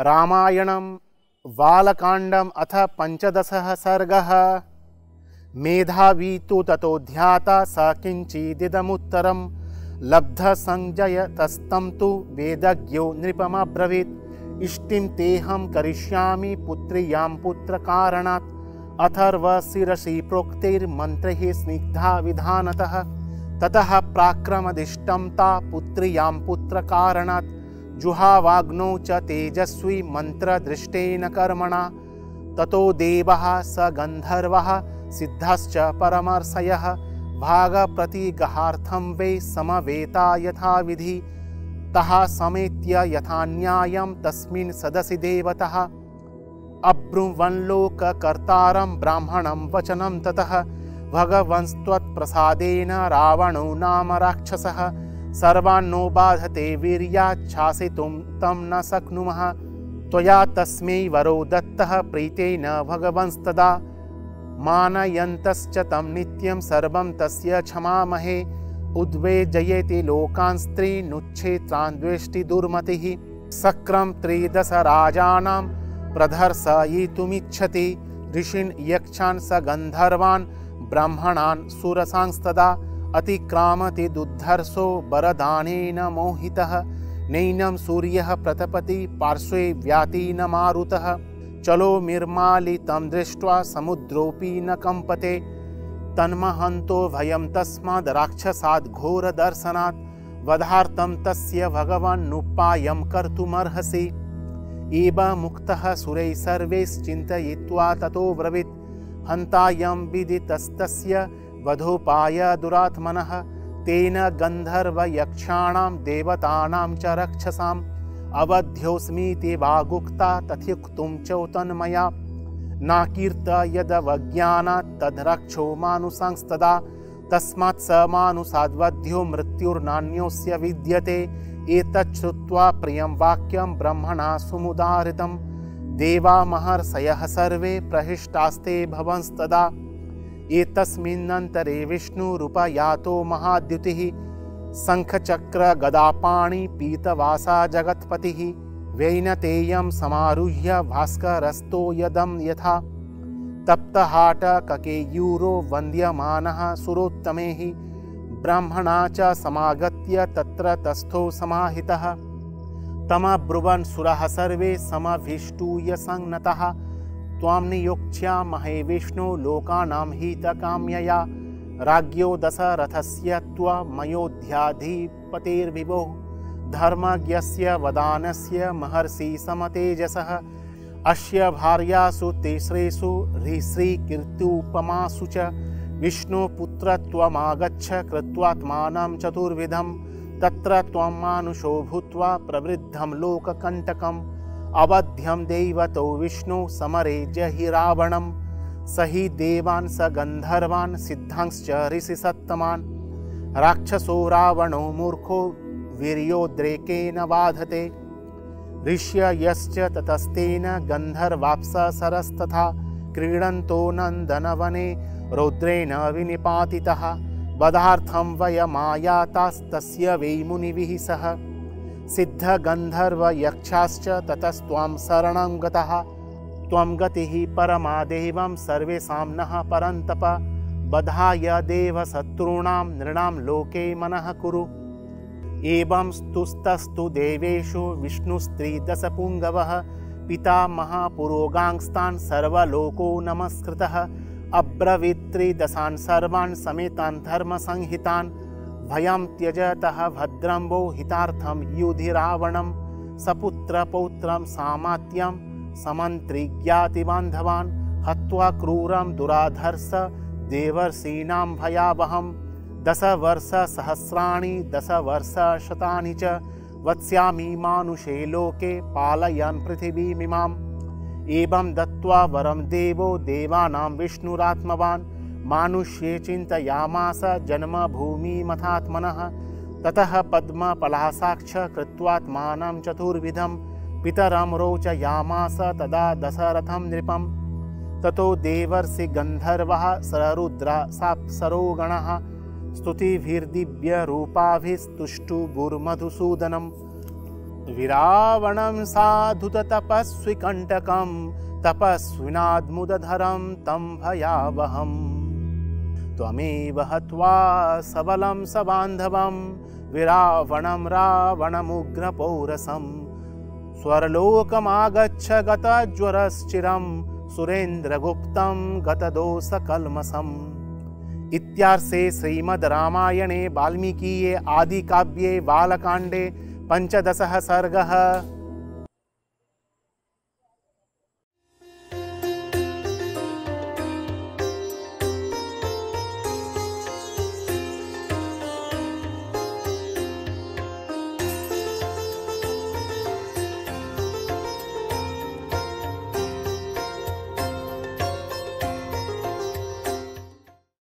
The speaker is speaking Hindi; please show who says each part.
Speaker 1: रामायणं बालकाण्डम् अथ पञ्चदशः सर्गः। मेधावी तु ततोऽध्याता स किञ्चिदिदमुत्तरं लब्धसञ्जयतस्तं तु वेदज्ञो नृपमब्रवीत्। इष्टिं तेऽहं करिष्यामि पुत्र्यां पुत्रकारणात्। अथर्वशिरसि प्रोक्तैर्मन्त्रैः स्निग्धा विधानतः। ततः प्राक्रमदिष्टं ता पुत्र्यां पुत्रकारणात् जुहावाग्नौ च तेजस्वी मन्त्रदृष्टेन कर्मणा। ततो देवः स गन्धर्वः सिद्धाश्च परमर्षयः। भागप्रतिगहार्थं वै समवेता यथाविधि। तः समेत्य यथा न्यायं तस्मिन् सदसि देवतः। अब्रुवन्लोककर्तारं ब्राह्मणं वचनं ततः। भगवंस्त्वत्प्रसादेन रावणो नाम राक्षसः सर्वान्नो बाधते वीर्याच्छासितुं तं न शक्नुमः। त्वया तस्मै वरो दत्तः, प्रीतेन भगवंस्तदा। मानयन्तश्च तं नित्यं सर्वं तस्य क्षमामहे। उद्वेजयेति लोकान् स्त्रीनुच्छेत्रान् द्वेष्टि दुर्मतिः। सक्रं त्रिदशराजानां प्रदर्शयितुमिच्छति ऋषीन् यक्षान् स गन्धर्वान् ब्राह्मणान् सुरसांस्तदा। अतिक्रामति दुद्धर्षो वरदानेन मोहितः, नैनं सूर्यः प्रतपति पार्श्वे व्याति न मारुतः, चलो निर्मालितं दृष्ट्वा समुद्रोऽपि न कम्पते। तन्महन्तो भयं तस्माद् राक्षसाद् घोरदर्शनात् वधार्थं तस्य भगवान्नुपायं कर्तुमर्हसि। एव मुक्तः सुरैः सर्वैश्चिन्तयित्वा ततो ब्रवीत्। हन्तायं विदितस्तस्य वधोपाय दुरात्मनः, तेन गन्धर्वयक्षाणां देवतानां च रक्षसाम्। अवध्योऽस्मीति वागुक्ता तथ्युक्तुं चौतन्मया। नाकीर्त यदवज्ञानात् तद्रक्षो मानुषांस्तदा तस्मात् स मानुषाद्वध्यो मृत्युर्नान्योऽस्य विद्यते। एतच्छ्रुत्वा प्रियं वाक्यं ब्रह्मणा सुमुदारितं देवा महर्षयः सर्वे प्रहिष्टास्ते भवंस्तदा। एतस्मिन्नन्तरे विष्णुरूपयातो महाद्युतिः, शङ्खचक्रगदापाणि पीतवासा जगत्पतिः, वैनतेयं समारुह्य भास्करस्तो यदं यथा। तप्तहाटककेयूरो वन्द्यमानः सुरोत्तमैः, ब्राह्मणा च समागत्य तत्र तस्थो समाहितः। तमब्रुवन् सुरः सर्वे समभिष्टूय संनतः। त्वां नियोक्ष्यामहे विष्णु लोकानां हितकाम्यया। राज्ञो दशरथस्य त्वमयोध्याधिपतेर्विभोः। धर्मज्ञस्य वदानस्य महर्षि समतेजसः। अस्य भार्यासु तिसृषु ह्रीश्रीकीर्त्युपमासु च। विष्णुपुत्रत्वमागच्छ कृत्वात्मानं चतुर्विधं तत्र त्वं मानुषो भूत्वा प्रवृद्धं लोककण्टकम्। अवध्यं दैवतो विष्णु समरे जहि रावणं। स हि देवान्, स गन्धर्वान्, सिद्धांश्च ऋषिसत्तमान् राक्षसो रावणो मूर्खो वीर्योद्रेकेन बाधते ऋष्य यश्च ततस्तेन गन्धर्वाप्सरस्तथा क्रीडन्तो नन्दनवने रौद्रेण विनिपातितः। वधार्थं वयमायातास्तस्य वै मुनिभिः सह। सिद्धगन्धर्वयक्षाश्च ततस्त्वां शरणं गतः। त्वं गतिः परमादेवं सर्वेषां नः परन्तप। बधाय देवशत्रूणां नृणां लोके मनः कुरु। एवं स्तुस्तस्तु देवेषु विष्णुस्त्रिदशपुङ्गवः। पिता महापुरोगांस्तान् सर्वलोको नमस्कृतः। अब्रवीत्रिदशान् सर्वान् समेतान् धर्मसंहितान्। भयं त्यजतः भद्रं वो हितार्थं युधि रावणं सपुत्रपौत्रं सामात्यं समन्त्रिज्ञातिबान्धवान् हत्वा क्रूरं दुराधर्ष देवर्षीणां भयावहं दशवर्षसहस्राणि दशवर्षशतानि च वत्स्यामि मानुषे लोके पालयन् पृथिवीमिमाम्। एवं दत्त्वा वरं देवो देवानां विष्णुरात्मवान् मानुष्ये चिन्तयामास जन्मभूमिमथात्मनः। ततः पद्मपलासाक्ष कृत्वात्मानं चतुर्विधं पितरं रोचयामास तदा दशरथं नृपं। ततो देवर्षि गन्धर्वः सरुद्र साप्सरोगणः स्तुतिभिर्दिव्यरूपाभिस्तुष्टुभुर्मधुसूदनं विरावणं साधुततपस्विकण्टकं तपस्विनाद्मुदधरं तं भयावहम्। त्वमेव हत्वा सबलं सबान्धवं विरावणं रावणमुग्रपौरसं। स्वरलोकमागच्छ गतज्वरश्चिरं सुरेन्द्रगुप्तं गतदोषकल्मषम् इत्यार्षे श्रीमद् रामायणे वाल्मीकीये आदिकाव्ये बालकाण्डे पञ्चदशः सर्गः